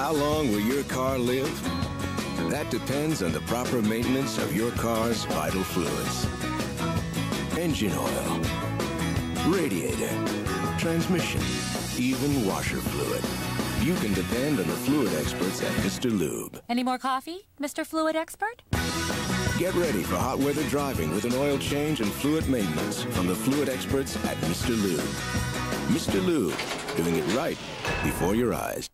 How long will your car live? That depends on the proper maintenance of your car's vital fluids. Engine oil, radiator, transmission, even washer fluid. You can depend on the fluid experts at Mr. Lube. Any more coffee, Mr. Fluid Expert? Get ready for hot weather driving with an oil change and fluid maintenance from the fluid experts at Mr. Lube. Mr. Lube, doing it right before your eyes.